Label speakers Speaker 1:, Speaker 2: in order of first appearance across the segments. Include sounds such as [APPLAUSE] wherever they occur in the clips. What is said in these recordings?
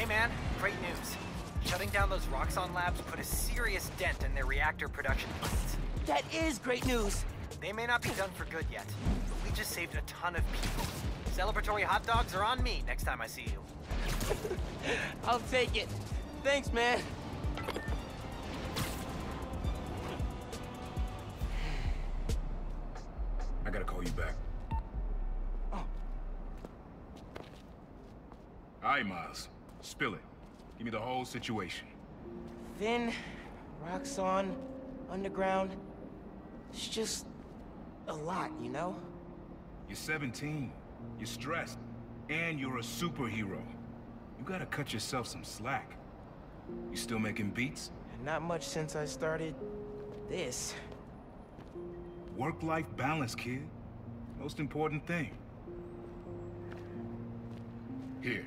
Speaker 1: Hey man, great news. Shutting down those Roxxon labs put a serious dent in their reactor production plans.
Speaker 2: That is great news.
Speaker 1: They may not be done for good yet, but we just saved a ton of people. Celebratory hot dogs are on me next time I see you. [LAUGHS]
Speaker 2: I'll take it. Thanks, man.
Speaker 3: I gotta call you back.
Speaker 2: Oh.
Speaker 3: All right, Miles. Spill it. Give me the whole situation.
Speaker 2: Phin, Roxxon, Underground. It's just a lot, you know?
Speaker 3: You're 17. You're stressed. And you're a superhero. You gotta cut yourself some slack. You still making beats?
Speaker 2: Not much since I started this.
Speaker 3: Work-life balance, kid. Most important thing. Here.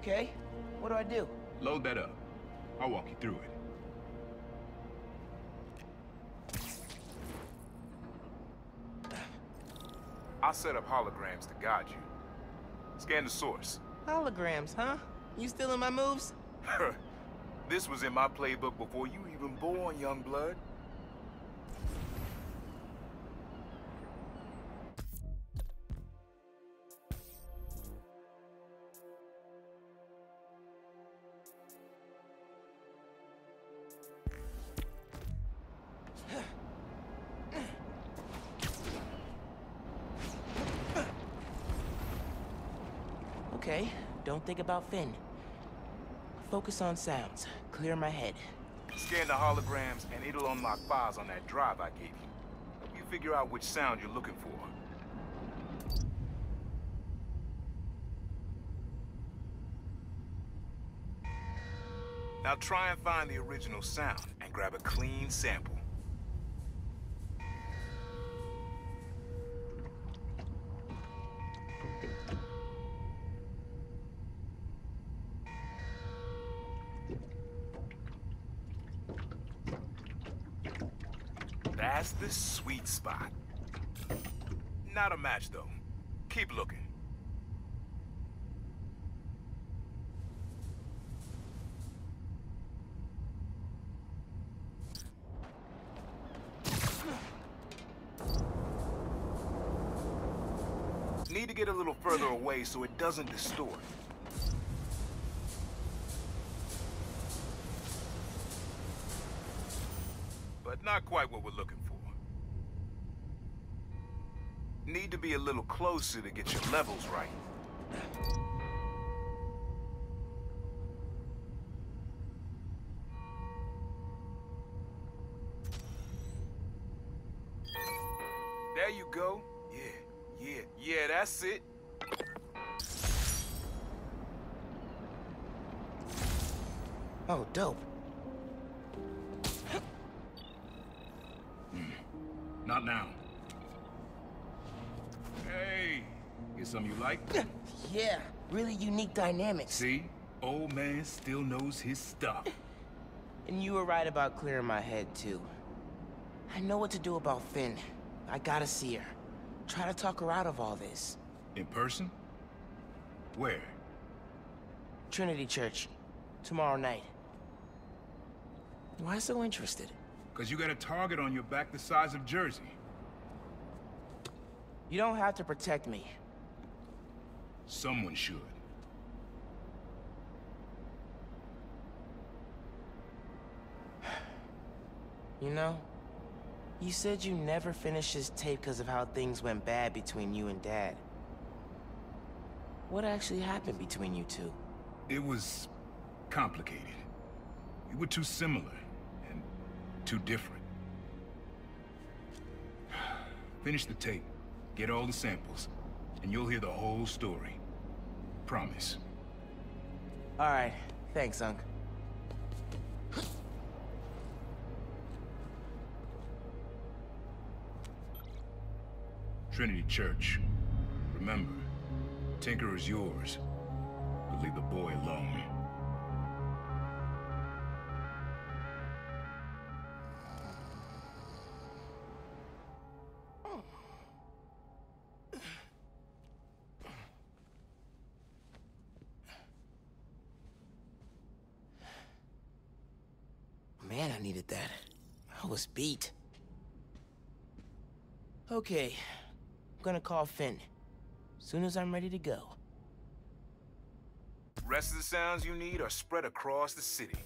Speaker 2: Okay. What do I do?
Speaker 3: Load that up. I'll walk you through it.
Speaker 4: I'll set up holograms to guide you. Scan the source.
Speaker 2: Holograms, huh? You stealing my moves? [LAUGHS]
Speaker 4: this was in my playbook before you even born, young blood.
Speaker 2: Okay, don't think about Phin. Focus on sounds. Clear my head.
Speaker 4: Scan the holograms, and it'll unlock files on that drive I gave you. You figure out which sound you're looking for. Now try and find the original sound, and grab a clean sample. That's the sweet spot. Not a match, though. Keep looking. Need to get a little further away so it doesn't distort. Not quite what we're looking for. Need to be a little closer to get your levels right. There you go. Yeah, yeah, yeah, that's it.
Speaker 2: Oh, dope.
Speaker 3: Not now. Hey, get something you like?
Speaker 2: Yeah, really unique dynamics.
Speaker 3: See? Old man still knows his stuff.
Speaker 2: And you were right about clearing my head, too. I know what to do about Phin. I gotta see her. Try to talk her out of all this.
Speaker 3: In person? Where?
Speaker 2: Trinity Church. Tomorrow night. Why so interested?
Speaker 3: Because you got a target on your back the size of Jersey.
Speaker 2: You don't have to protect me.
Speaker 3: Someone should. [SIGHS]
Speaker 2: You know, you said you never finished this tape because of how things went bad between you and Dad. What actually happened between you two?
Speaker 3: It was complicated. We were too similar too different. Finish the tape, get all the samples, and you'll hear the whole story. Promise.
Speaker 2: All right. Thanks, Unc.
Speaker 3: Trinity Church. Remember, Tinker is yours, but leave the boy alone.
Speaker 2: I needed that. I was beat. Okay. I'm gonna call Phin. Soon as I'm ready to go.
Speaker 4: Rest of the sounds you need are spread across the city.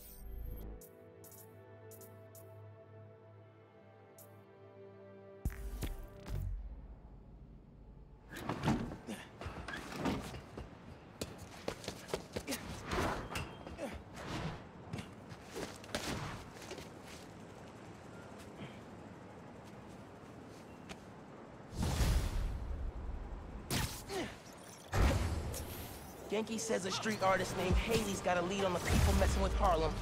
Speaker 2: Ganke says a street artist named Hailey's got a lead on the people messing with Harlem.